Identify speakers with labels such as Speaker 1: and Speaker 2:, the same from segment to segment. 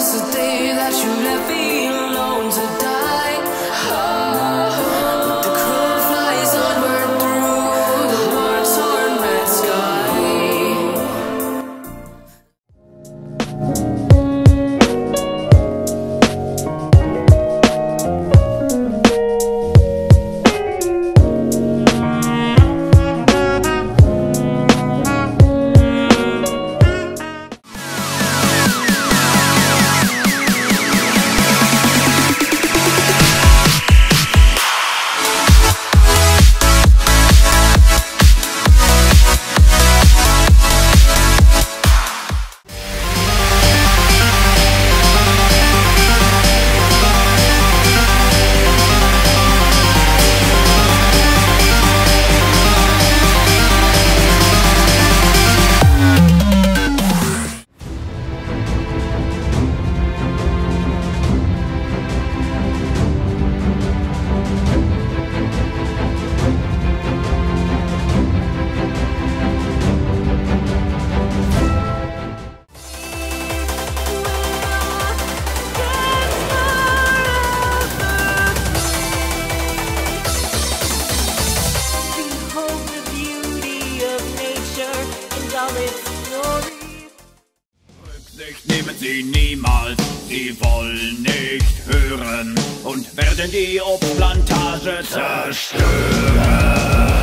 Speaker 1: since the day that you left me
Speaker 2: nicht hören und werden die Obstplantage zerstören.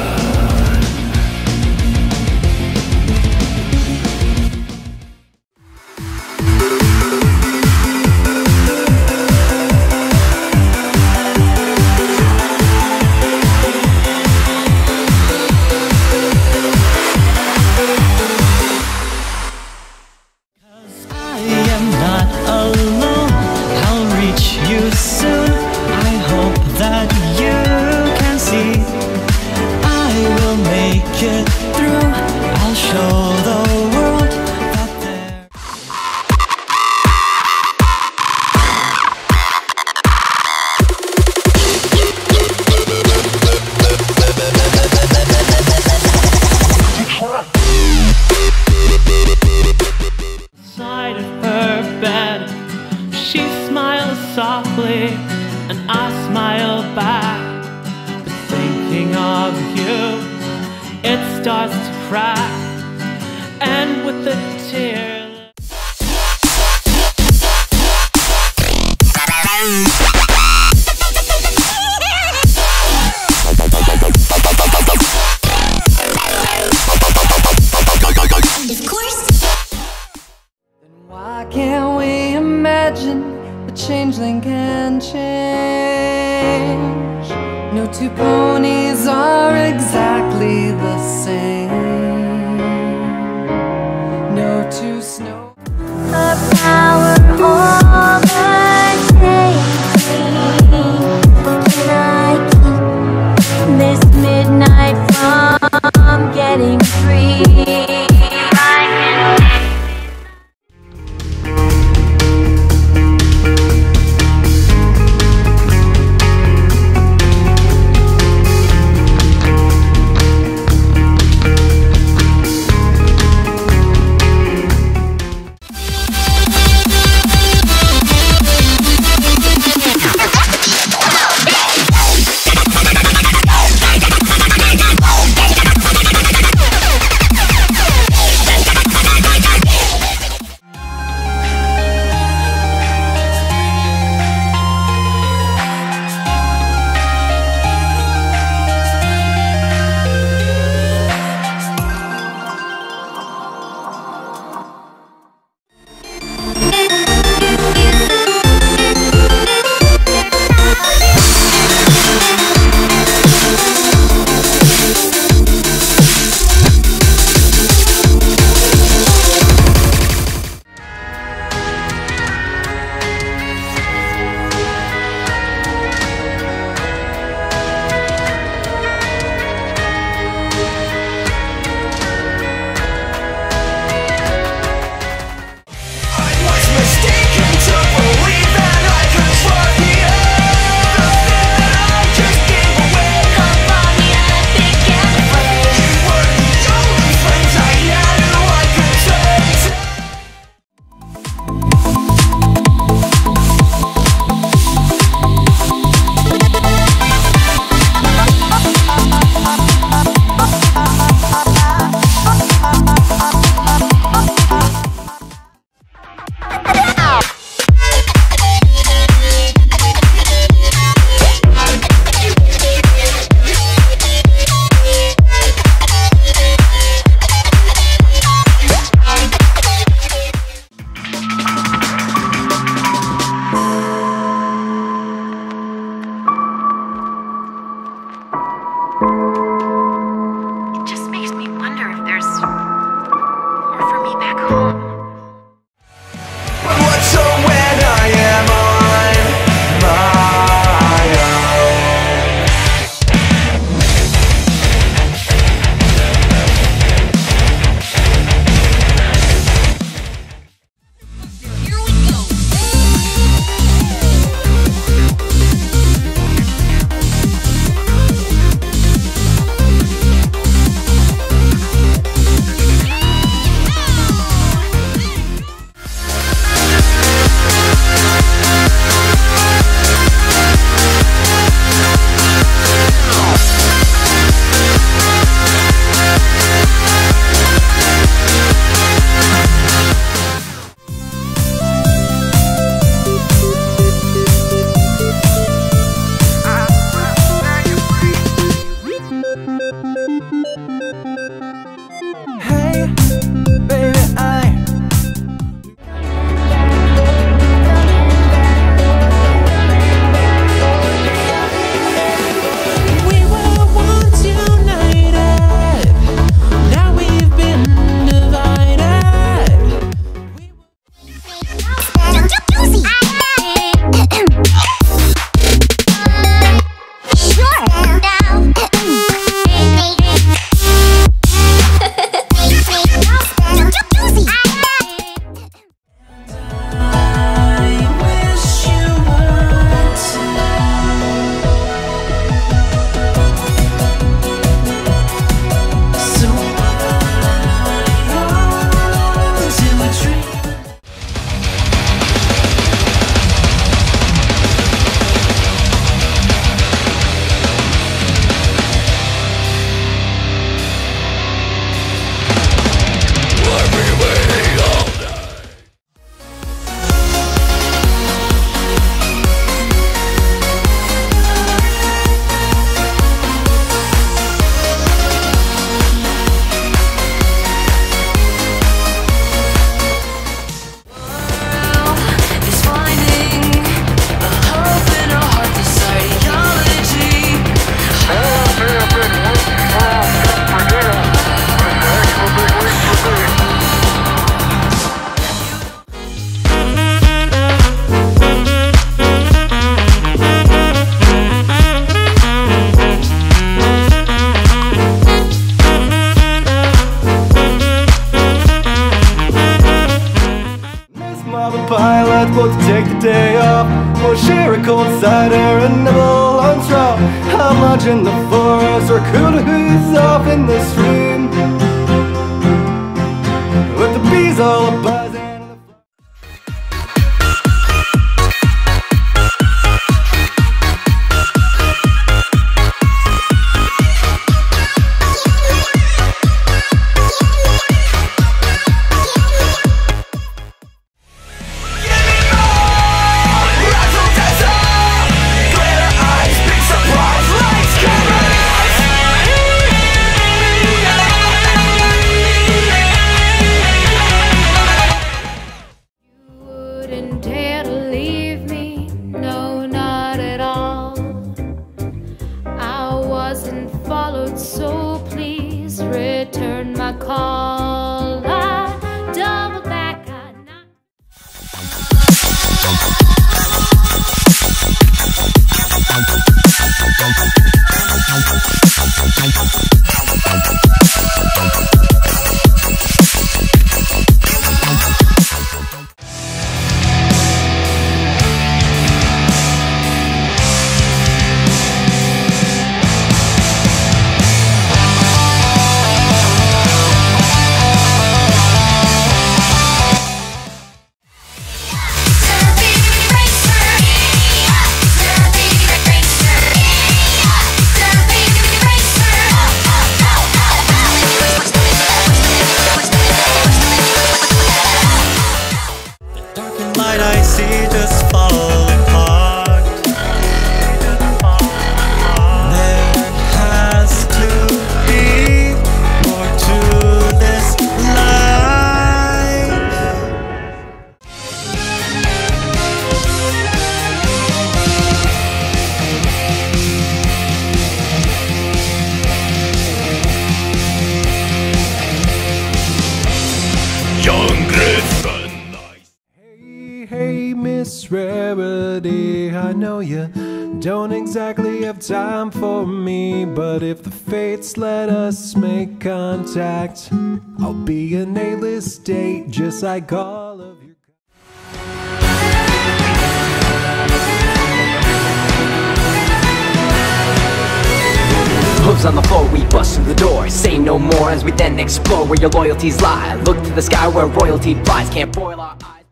Speaker 3: With the bees all buzzing.
Speaker 4: I
Speaker 5: see just fall
Speaker 3: don't exactly have time for me, but if the fates let us make contact, I'll be an A-list date just like all of your.
Speaker 6: Hooves on the floor, we bust through the door. Say no more as we then explore where your loyalties lie. Look to the sky where royalty flies. Can't boil our eyes.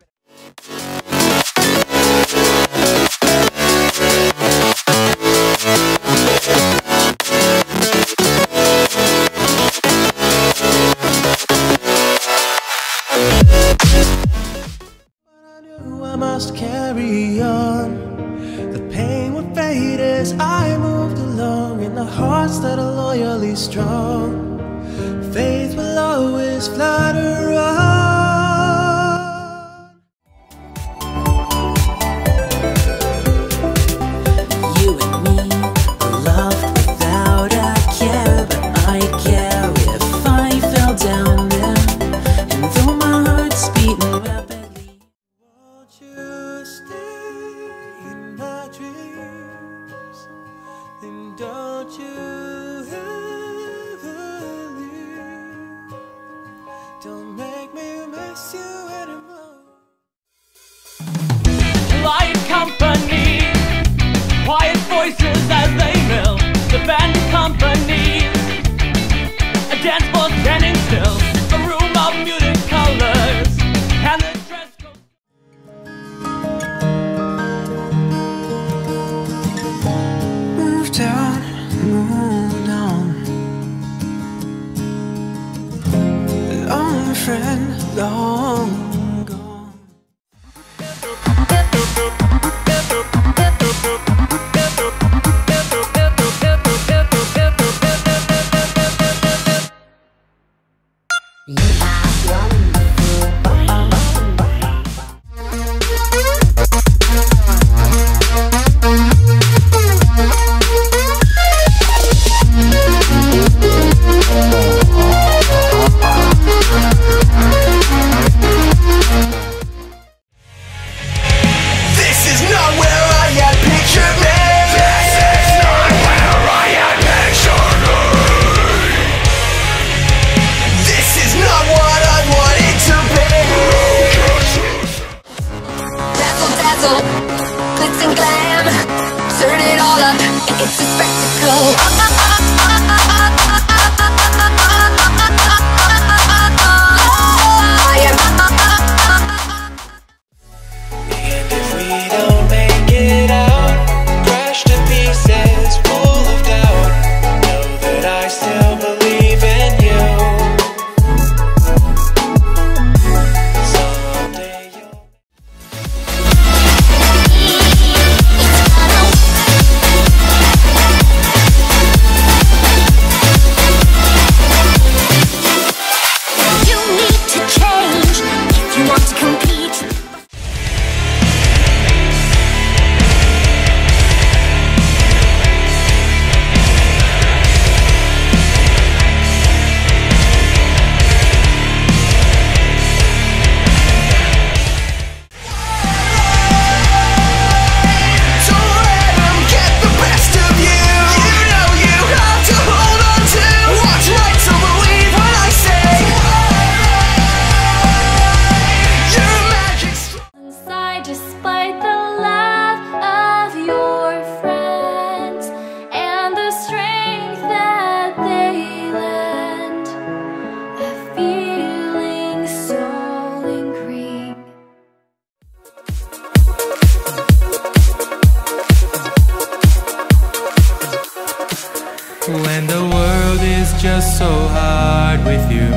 Speaker 5: you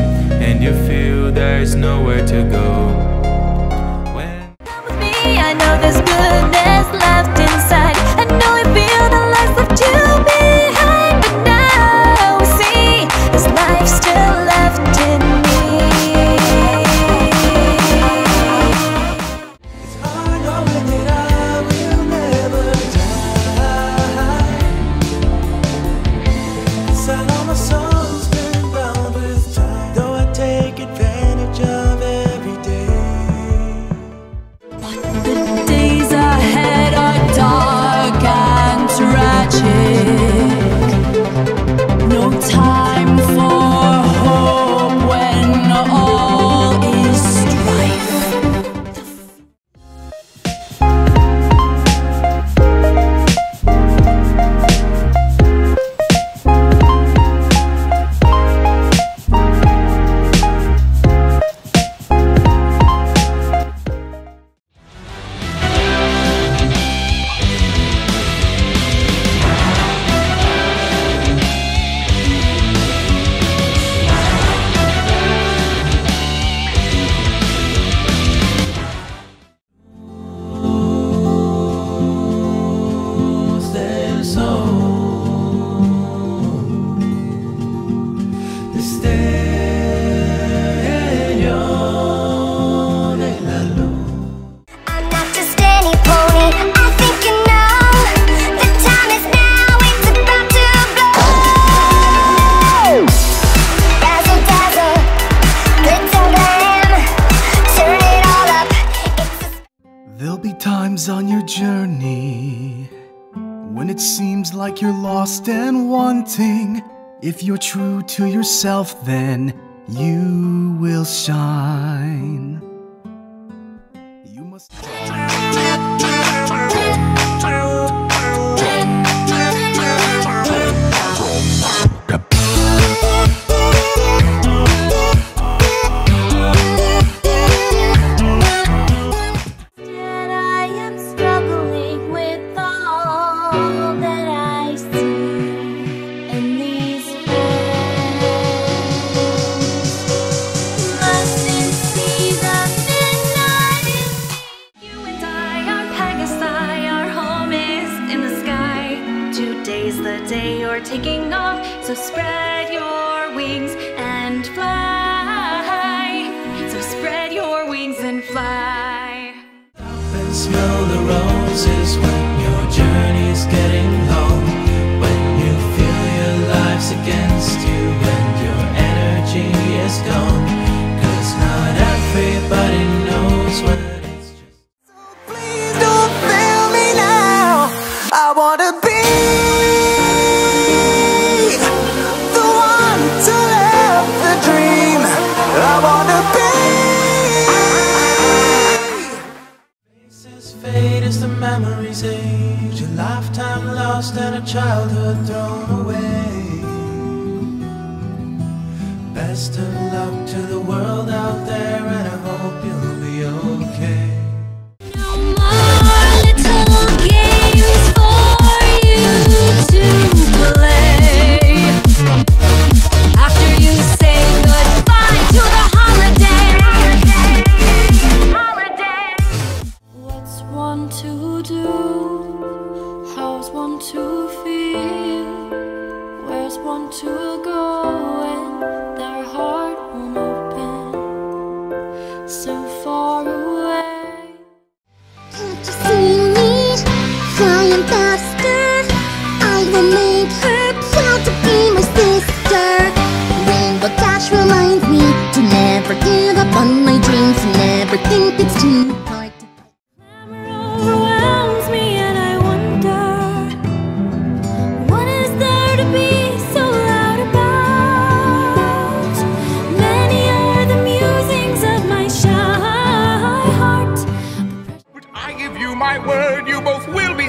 Speaker 5: and you
Speaker 6: feel there's nowhere to go.
Speaker 3: If you're true to yourself, then you will shine.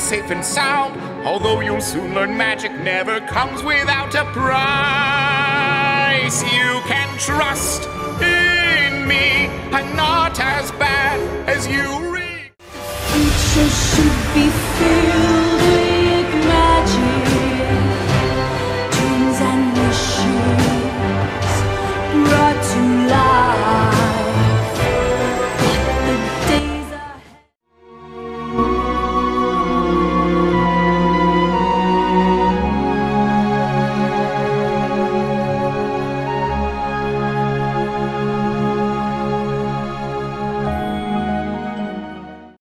Speaker 7: safe and sound. Although you'll soon learn magic never comes without a price. You can trust in me. I'm not as bad as you read.
Speaker 1: Teachers should be.